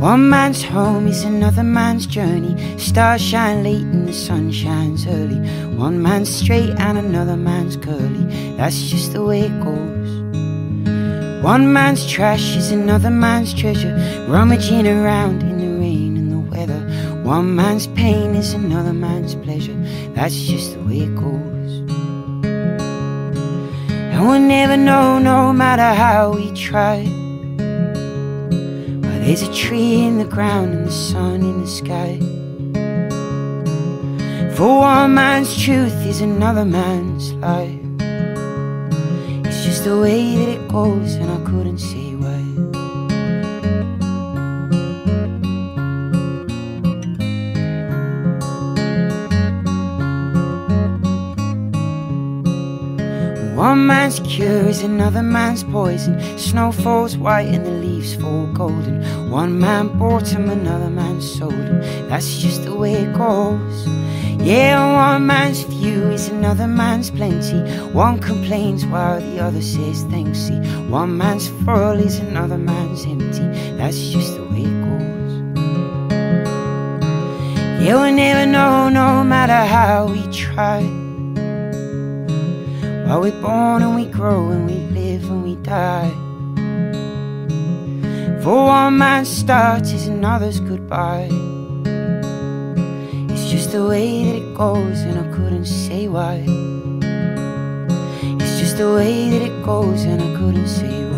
One man's home is another man's journey. Stars shine late and the sun shines early. One man's straight and another man's curly. That's just the way it goes. One man's trash is another man's treasure, rummaging around in the rain and the weather. One man's pain is another man's pleasure. That's just the way it goes. And we'll never know, no matter how we try. There's a tree in the ground and the sun in the sky. For one man's truth is another man's lie. It's just the way that it goes, and I couldn't say why. One man's cure is another man's poison. Snow falls white and the leaves fall golden. One man bought him, another man sold him. That's just the way it goes. Yeah, one man's view is another man's plenty. One complains while the other says thanks. See, one man's full is another man's empty. That's just the way it goes. Yeah, we'll never know, no matter how we try. While we're born and we grow and we live and we die. For one man's start is another's goodbye. It's just the way that it goes, and I couldn't say why. It's just the way that it goes, and I couldn't say